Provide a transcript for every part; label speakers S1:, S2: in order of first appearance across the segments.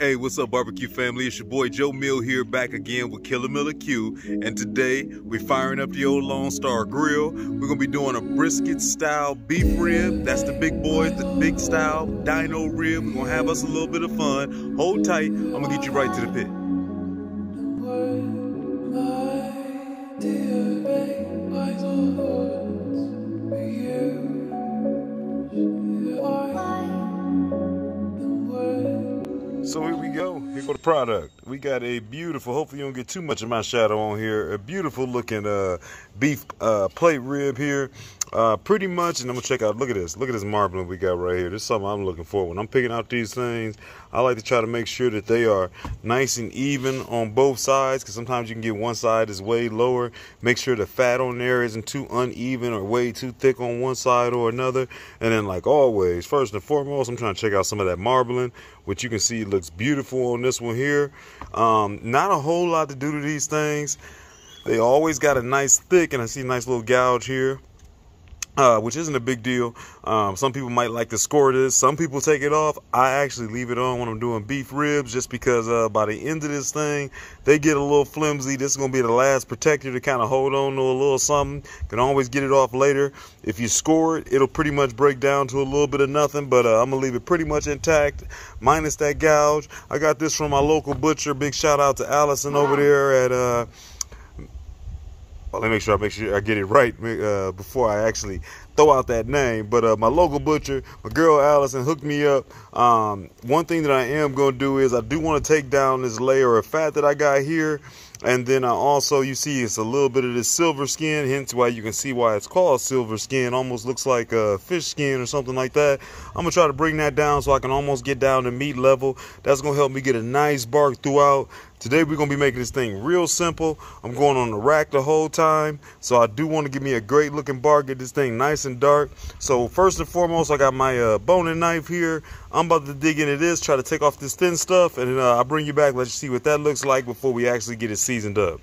S1: Hey, what's up, barbecue family? It's your boy Joe Mill here, back again with Killer Miller Que. And today we're firing up the old Lone Star Grillz. We're gonna be doing a brisket style beef rib. That's the big boys, the big style dino rib. We're gonna have us a little bit of fun. Hold tight, I'm gonna get you right to the pit. So here we go. Here go the product. We got a beautiful. Hopefully you don't get too much of my shadow on here. A beautiful looking uh, beef uh, plate rib here. Uh, pretty much, and I'm gonna check out. Look at this. Look at this marbling we got right here. This is something I'm looking for. When I'm picking out these things, I like to try to make sure that they are nice and even on both sides. Because sometimes you can get one side is way lower. Make sure the fat on there isn't too uneven or way too thick on one side or another. And then, like always, first and foremost, I'm trying to check out some of that marbling, which you can see looks beautiful on this one here. Um, not a whole lot to do to these things. They always got a nice thick, and I see a nice little gouge here uh, which isn't a big deal. Um, some people might like to score this. Some people take it off. I actually leave it on when I'm doing beef ribs just because uh, by the end of this thing, they get a little flimsy. This is going to be the last protector to kind of hold on to a little something. Can always get it off later. If you score it, it'll pretty much break down to a little bit of nothing, but uh, I'm going to leave it pretty much intact, minus that gouge. I got this from my local butcher. Big shout out to Allison over there at uh, well, let me make sure I make sure I get it right uh, before I actually throw out that name. But uh, my local butcher, my girl Allison, hooked me up. Um, one thing that I am going to do is I do want to take down this layer of fat that I got here. And then I also, you see, it's a little bit of this silver skin, hence why you can see why it's called silver skin. Almost looks like a fish skin or something like that. I'm going to try to bring that down so I can almost get down to meat level. That's going to help me get a nice bark throughout. Today we're to be making this thing real simple. I'm going on the rack the whole time. So I do want to give me a great looking bar, get this thing nice and dark. So first and foremost, I got my uh, boning knife here. I'm about to dig into this, try to take off this thin stuff. And uh, I'll bring you back, let you see what that looks like before we actually get it seasoned up.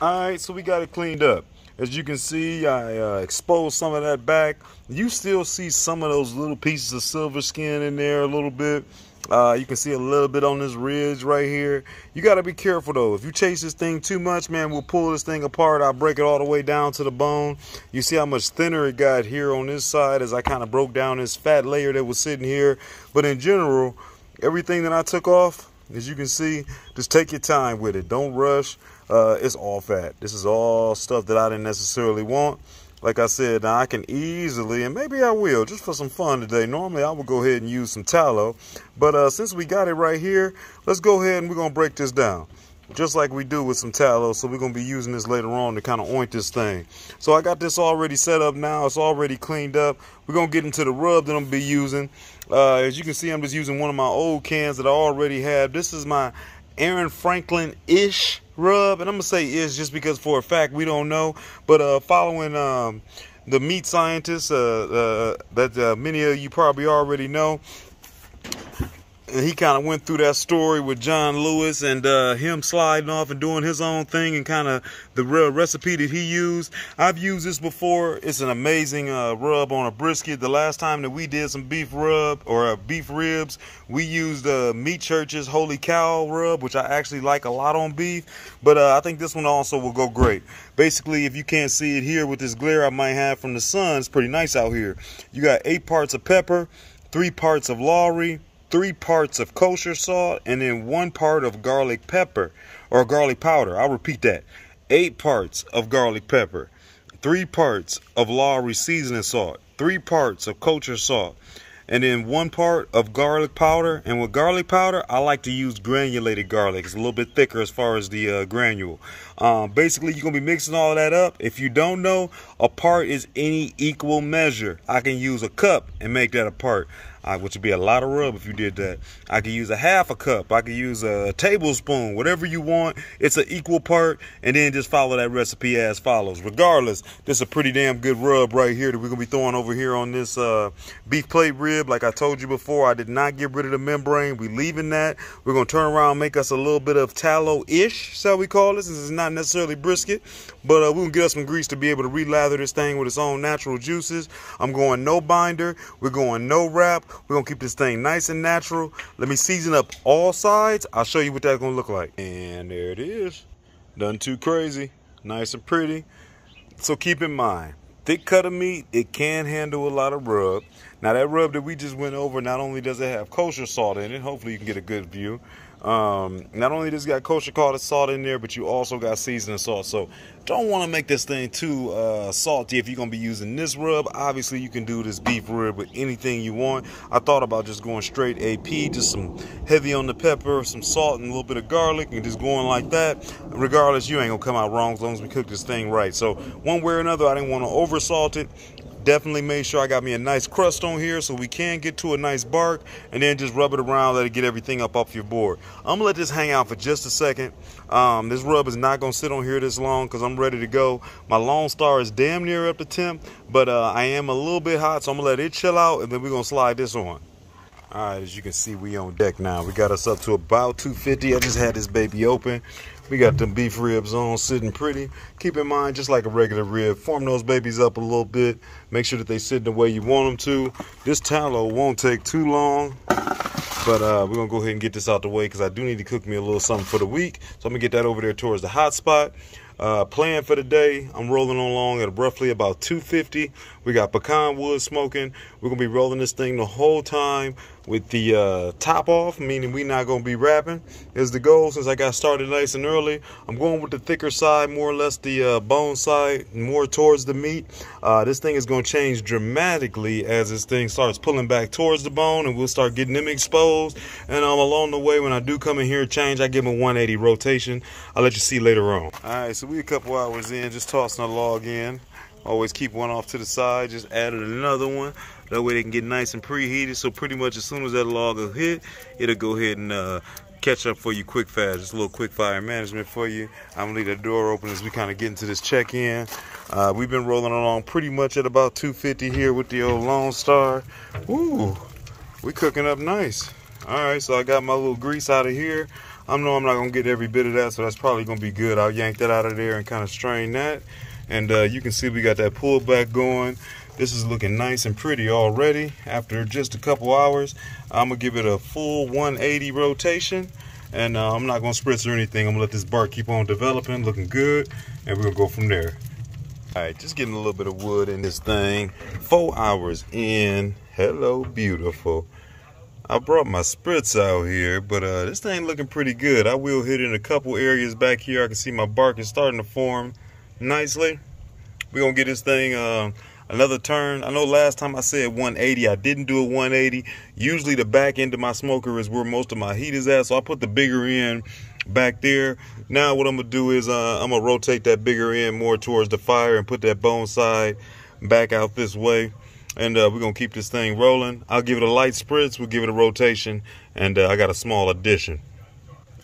S1: All right, so we got it cleaned up. As you can see, I uh, exposed some of that back. You still see some of those little pieces of silver skin in there a little bit. Uh, you can see a little bit on this ridge right here. You got to be careful though. If you chase this thing too much, man, we'll pull this thing apart. I'll break it all the way down to the bone. You see how much thinner it got here on this side as I kind of broke down this fat layer that was sitting here. But in general, everything that I took off, as you can see, just take your time with it. Don't rush. Uh, it's all fat. This is all stuff that I didn't necessarily want like I said, I can easily, and maybe I will, just for some fun today. Normally I would go ahead and use some tallow, but uh, since we got it right here, let's go ahead and we're gonna break this down. Just like we do with some tallow, so we're gonna be using this later on to kind of oint this thing. So I got this already set up now, it's already cleaned up. We're gonna get into the rub that I'm gonna be using. Uh, as you can see, I'm just using one of my old cans that I already have. This is my Aaron Franklin-ish rub, and I'm gonna say is just because for a fact we don't know. But uh, following um, the meat scientists uh, uh, that uh, many of you probably already know, he kind of went through that story with John Lewis and uh, him sliding off and doing his own thing and kind of the real recipe that he used. I've used this before. It's an amazing uh, rub on a brisket. The last time that we did some beef rub or uh, beef ribs, we used uh, Meat Church's Holy Cow rub, which I actually like a lot on beef. But uh, I think this one also will go great. Basically, if you can't see it here with this glare I might have from the sun, it's pretty nice out here. You got eight parts of pepper, three parts of Lawry, three parts of kosher salt, and then one part of garlic pepper or garlic powder. I'll repeat that. Eight parts of garlic pepper, three parts of Lawry seasoning salt, three parts of kosher salt, and then one part of garlic powder. And with garlic powder, I like to use granulated garlic. It's a little bit thicker as far as the uh, granule. Um, basically, you're going to be mixing all that up. If you don't know, a part is any equal measure. I can use a cup and make that a part uh, which would be a lot of rub if you did that. I could use a half a cup. I could use a tablespoon, whatever you want. It's an equal part, and then just follow that recipe as follows. Regardless, this is a pretty damn good rub right here that we're gonna be throwing over here on this uh, beef plate rib. Like I told you before, I did not get rid of the membrane. We leaving that. We're gonna turn around, make us a little bit of tallow-ish, shall we call this? This is not necessarily brisket, but uh, we're gonna get us some grease to be able to relather this thing with its own natural juices. I'm going no binder. We're going no wrap. We're gonna keep this thing nice and natural. Let me season up all sides. I'll show you what that's gonna look like. And there it is. Done too crazy. Nice and pretty. So keep in mind, thick cut of meat, it can handle a lot of rub. Now that rub that we just went over, not only does it have kosher salt in it, hopefully you can get a good view. Um, not only does it got kosher salt in there, but you also got seasoning salt. So don't want to make this thing too uh, salty if you're going to be using this rub. Obviously, you can do this beef rib with anything you want. I thought about just going straight AP, just some heavy on the pepper, some salt, and a little bit of garlic, and just going like that. Regardless, you ain't to come out wrong as long as we cook this thing right. So one way or another, I didn't want to over salt it definitely made sure I got me a nice crust on here so we can get to a nice bark and then just rub it around, let it get everything up off your board. I'm gonna let this hang out for just a second. Um, this rub is not gonna sit on here this long because I'm ready to go. My Lone Star is damn near up to temp, but uh, I am a little bit hot, so I'm gonna let it chill out and then we're gonna slide this on. All right, as you can see, we on deck now. We got us up to about 250. I just had this baby open. We got them beef ribs on, sitting pretty. Keep in mind, just like a regular rib, form those babies up a little bit. Make sure that they sit the way you want them to. This tallow won't take too long, but uh, we're gonna go ahead and get this out the way because I do need to cook me a little something for the week. So I'm gonna get that over there towards the hot spot. Uh, plan for the day, I'm rolling along at roughly about 250. We got pecan wood smoking. We're gonna be rolling this thing the whole time with the uh, top off, meaning we not gonna be wrapping. Is the goal since I got started nice and early. I'm going with the thicker side, more or less the uh, bone side, more towards the meat. Uh, this thing is gonna change dramatically as this thing starts pulling back towards the bone, and we'll start getting them exposed. And um, along the way, when I do come in here and change, I give them a 180 rotation. I'll let you see later on. All right, so we a couple hours in, just tossing a log in. Always keep one off to the side, just added another one. That way they can get nice and preheated. So pretty much as soon as that log will hit, it'll go ahead and uh, catch up for you quick fast. Just a little quick fire management for you. I'm gonna leave the door open as we kind of get into this check-in. Uh, we've been rolling along pretty much at about 250 here with the old Lone Star. Ooh, we cooking up nice. All right, so I got my little grease out of here. I know I'm not gonna get every bit of that, so that's probably gonna be good. I'll yank that out of there and kind of strain that. And uh, you can see we got that pullback going. This is looking nice and pretty already. After just a couple hours, I'm gonna give it a full 180 rotation. And uh, I'm not gonna spritz or anything. I'm gonna let this bark keep on developing, looking good. And we're gonna go from there. All right, just getting a little bit of wood in this thing. Four hours in. Hello, beautiful. I brought my spritz out here, but uh, this thing looking pretty good. I will hit in a couple areas back here. I can see my bark is starting to form nicely. We're gonna get this thing uh, another turn. I know last time I said 180, I didn't do a 180. Usually the back end of my smoker is where most of my heat is at, so I put the bigger end back there. Now what I'm gonna do is uh, I'm gonna rotate that bigger end more towards the fire and put that bone side back out this way and uh, we're gonna keep this thing rolling. I'll give it a light spritz, we'll give it a rotation, and uh, I got a small addition.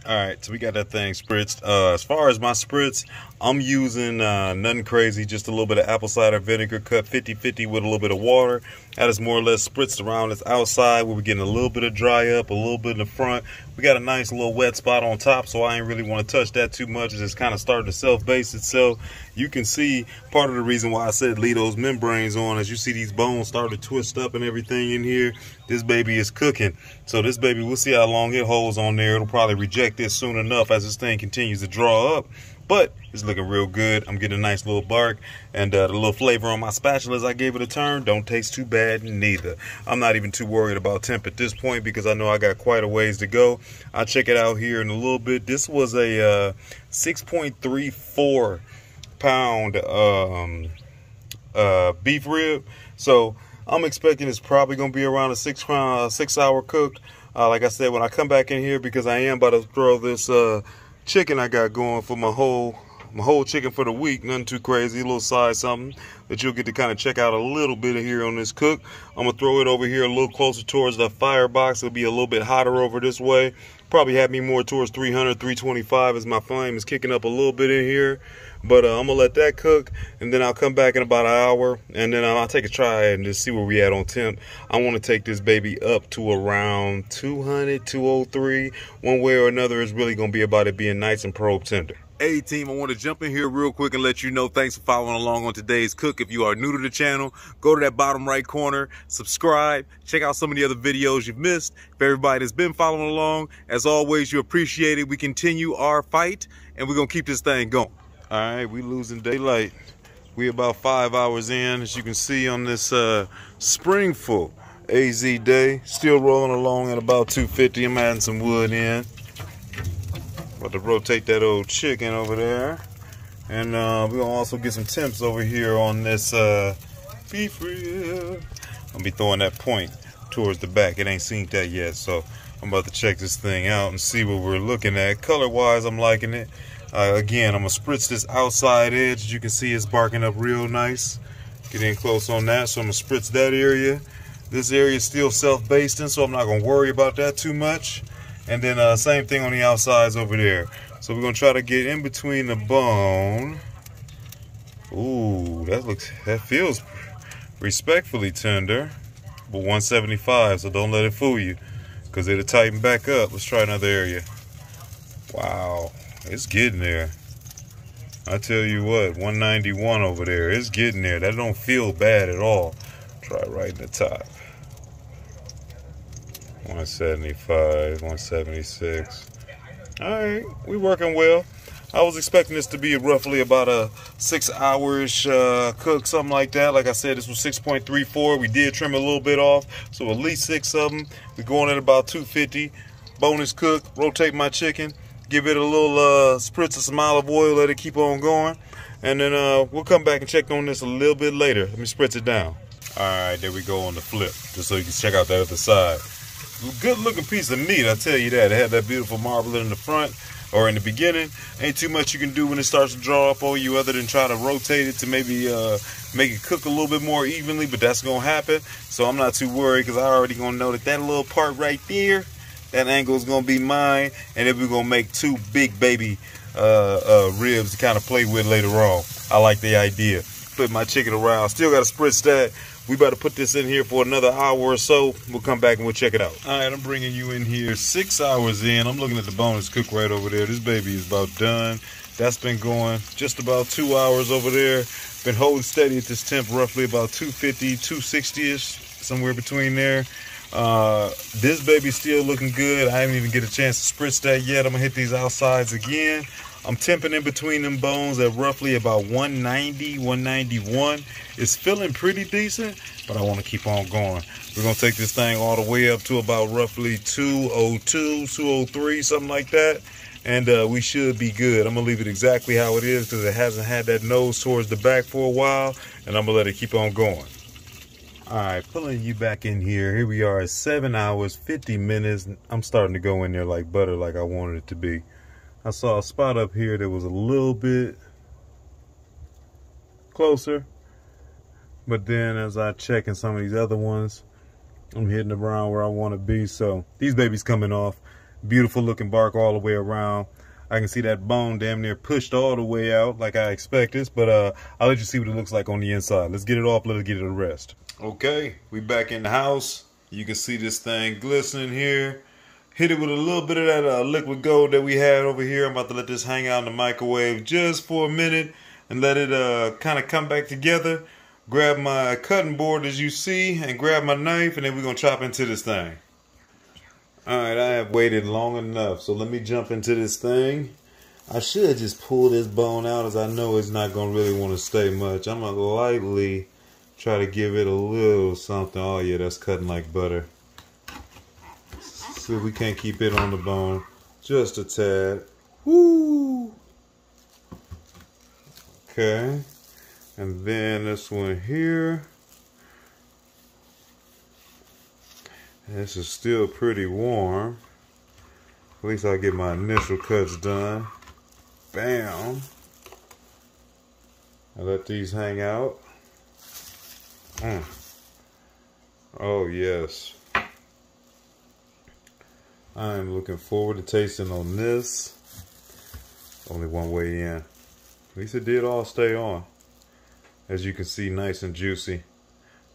S1: All right, so we got that thing spritzed. Uh, as far as my spritz, I'm using uh, nothing crazy, just a little bit of apple cider vinegar cut 50-50 with a little bit of water. That is more or less spritzed around this outside where we're getting a little bit of dry up, a little bit in the front. We got a nice little wet spot on top, so I ain't really want to touch that too much. It's kind of starting to self-base itself. You can see part of the reason why I said leave those membranes on as you see these bones start to twist up and everything in here. This baby is cooking. So this baby, we'll see how long it holds on there. It'll probably reject this soon enough as this thing continues to draw up but it's looking real good. I'm getting a nice little bark and uh, the little flavor on my spatula as I gave it a turn don't taste too bad neither. I'm not even too worried about temp at this point because I know I got quite a ways to go. I'll check it out here in a little bit. This was a uh, 6.34 pound um, uh, beef rib. So I'm expecting it's probably going to be around a six, uh, six hour cook. Uh, like I said, when I come back in here because I am about to throw this uh, chicken I got going for my whole my whole chicken for the week. Nothing too crazy, a little side something that you'll get to kind of check out a little bit of here on this cook. I'm gonna throw it over here a little closer towards the firebox. It'll be a little bit hotter over this way. Probably have me more towards 300, 325 as my flame is kicking up a little bit in here. But uh, I'm gonna let that cook, and then I'll come back in about an hour, and then I'll take a try and just see where we at on temp. I want to take this baby up to around 200, 203. One way or another is really gonna be about it being nice and probe tender. Hey team, I want to jump in here real quick and let you know thanks for following along on today's cook. If you are new to the channel, go to that bottom right corner, subscribe, check out some of the other videos you've missed. If everybody has been following along, as always, you appreciate it. We continue our fight and we're going to keep this thing going. All right, we losing daylight. We about five hours in, as you can see on this uh, springful AZ day. Still rolling along at about 250. I'm adding some wood in. About to rotate that old chicken over there. And uh, we're gonna also get some temps over here on this uh, beef rib. I'm gonna be throwing that point towards the back. It ain't seen that yet, so I'm about to check this thing out and see what we're looking at. Color-wise, I'm liking it. Uh, again, I'm gonna spritz this outside edge. As you can see, it's barking up real nice. Get in close on that, so I'm gonna spritz that area. This area is still self-basting, so I'm not gonna worry about that too much. And then uh, same thing on the outsides over there. So we're gonna try to get in between the bone. Ooh, that looks, that feels respectfully tender. But 175, so don't let it fool you. Cause it'll tighten back up. Let's try another area. Wow, it's getting there. I tell you what, 191 over there, it's getting there. That don't feel bad at all. Try right in the top. 175, 176. All right, we working well. I was expecting this to be roughly about a six hours uh, cook, something like that. Like I said, this was 6.34. We did trim a little bit off, so at least six of them. We're going at about 250. Bonus cook, rotate my chicken, give it a little uh, spritz of some olive oil, let it keep on going. And then uh, we'll come back and check on this a little bit later. Let me spritz it down. All right, there we go on the flip, just so you can check out the other side good looking piece of meat, I tell you that. It had that beautiful marble in the front or in the beginning. Ain't too much you can do when it starts to draw up on you other than try to rotate it to maybe uh, make it cook a little bit more evenly, but that's gonna happen. So I'm not too worried because I already gonna know that that little part right there, that angle is gonna be mine, and then we're gonna make two big baby uh, uh, ribs to kind of play with later on. I like the idea. Put my chicken around. Still got to spritz that we better put this in here for another hour or so. We'll come back and we'll check it out. All right, I'm bringing you in here six hours in. I'm looking at the bonus cook right over there. This baby is about done. That's been going just about two hours over there. Been holding steady at this temp, roughly about 250, 260-ish, somewhere between there. Uh, this baby's still looking good. I haven't even get a chance to spritz that yet. I'm gonna hit these outsides again. I'm temping in between them bones at roughly about 190, 191. It's feeling pretty decent, but I want to keep on going. We're going to take this thing all the way up to about roughly 202, 203, something like that. And uh, we should be good. I'm going to leave it exactly how it is because it hasn't had that nose towards the back for a while. And I'm going to let it keep on going. All right, pulling you back in here. Here we are at 7 hours, 50 minutes. I'm starting to go in there like butter like I wanted it to be. I saw a spot up here that was a little bit closer. But then as I check in some of these other ones, I'm hitting around where I want to be. So these babies coming off. Beautiful looking bark all the way around. I can see that bone damn near pushed all the way out like I expected. But uh, I'll let you see what it looks like on the inside. Let's get it off. Let's get it a rest. Okay, we back in the house. You can see this thing glistening here hit it with a little bit of that uh, liquid gold that we had over here. I'm about to let this hang out in the microwave just for a minute and let it uh, kind of come back together. Grab my cutting board as you see and grab my knife and then we're going to chop into this thing. Alright, I have waited long enough, so let me jump into this thing. I should just pull this bone out as I know it's not going to really want to stay much. I'm going to lightly try to give it a little something. Oh yeah, that's cutting like butter. See if we can't keep it on the bone just a tad. Woo! Okay. And then this one here. This is still pretty warm. At least I'll get my initial cuts done. Bam. I let these hang out. Mm. Oh, yes. I'm looking forward to tasting on this. Only one way in. At least it did all stay on. As you can see, nice and juicy.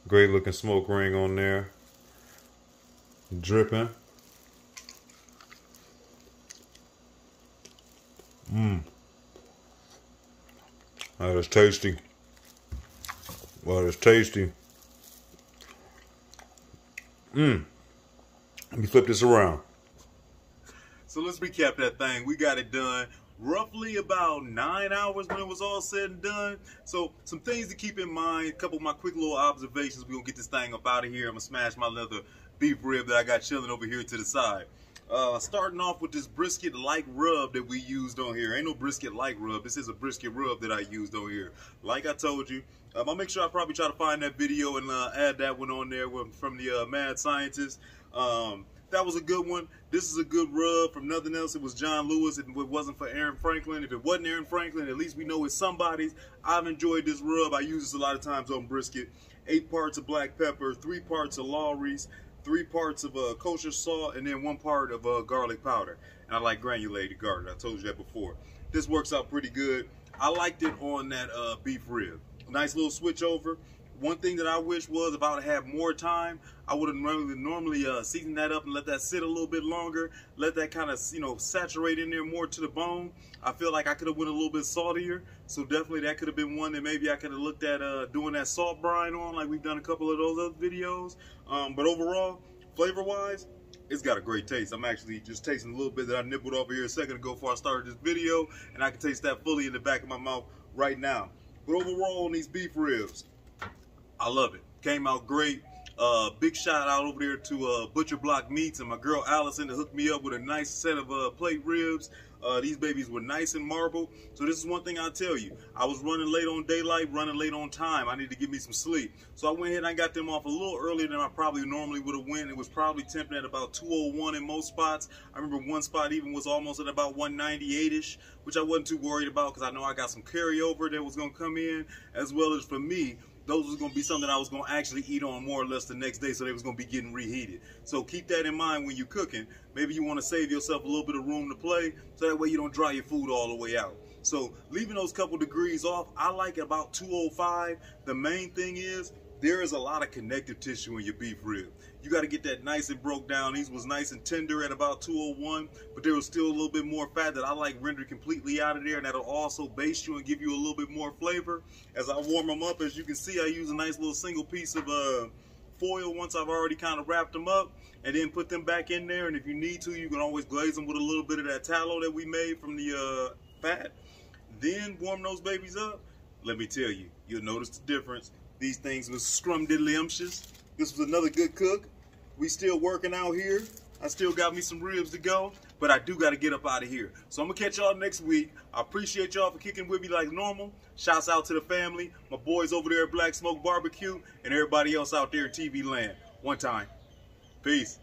S1: Great looking smoke ring on there. Dripping. Mmm.
S2: That is tasty. Well, it's tasty. Mmm. Let me flip this around.
S1: So let's recap that thing. We got it done roughly about nine hours when it was all said and done. So some things to keep in mind, a couple of my quick little observations. We're gonna get this thing up out of here. I'm gonna smash my leather beef rib that I got chilling over here to the side. Uh, starting off with this brisket like rub that we used on here. Ain't no brisket like rub. This is a brisket rub that I used on here. Like I told you, um, I'll make sure I probably try to find that video and uh, add that one on there from the uh, Mad Scientist. Um, that was a good one. This is a good rub from nothing else. It was John Lewis. It wasn't for Aaron Franklin. If it wasn't Aaron Franklin, at least we know it's somebody's. I've enjoyed this rub. I use this a lot of times on brisket. Eight parts of black pepper, three parts of Lawry's, three parts of uh, kosher salt, and then one part of uh, garlic powder. And I like granulated garlic. I told you that before. This works out pretty good. I liked it on that uh, beef rib. Nice little switch over one thing that I wish was if I would have more time, I would have normally normally uh, seasoned that up and let that sit a little bit longer, let that kind of you know saturate in there more to the bone. I feel like I could have went a little bit saltier, so definitely that could have been one that maybe I could have looked at uh, doing that salt brine on, like we've done a couple of those other videos. Um, but overall, flavor-wise, it's got a great taste. I'm actually just tasting a little bit that I nibbled over here a second ago before I started this video, and I can taste that fully in the back of my mouth right now. But overall on these beef ribs, I love it. Came out great. Uh, big shout out over there to uh, Butcher Block Meats and my girl Allison to hook me up with a nice set of uh, plate ribs. Uh, these babies were nice and marble. So this is one thing I'll tell you. I was running late on daylight, running late on time. I need to give me some sleep. So I went ahead and I got them off a little earlier than I probably normally would have went. It was probably temping at about 201 in most spots. I remember one spot even was almost at about 198-ish, which I wasn't too worried about because I know I got some carryover that was going to come in, as well as for me, those was to be something I was to actually eat on more or less the next day, so they was to be getting reheated. So keep that in mind when you're cooking. Maybe you want to save yourself a little bit of room to play, so that way you don't dry your food all the way out. So leaving those couple degrees off, I like about 205. The main thing is there is a lot of connective tissue in your beef rib. You got to get that nice and broke down. These was nice and tender at about 201, but there was still a little bit more fat that I like rendered completely out of there, and that'll also baste you and give you a little bit more flavor. As I warm them up, as you can see, I use a nice little single piece of uh, foil once I've already kind of wrapped them up, and then put them back in there. And if you need to, you can always glaze them with a little bit of that tallow that we made from the uh, fat. Then warm those babies up. Let me tell you, you'll notice the difference these things was scrumdiddlyumptious. This was another good cook. We still working out here. I still got me some ribs to go, but I do got to get up out of here. So I'm going to catch y'all next week. I appreciate y'all for kicking with me like normal. Shouts out to the family, my boys over there at Black Smoke Barbecue, and everybody else out there in TV land. One time. Peace.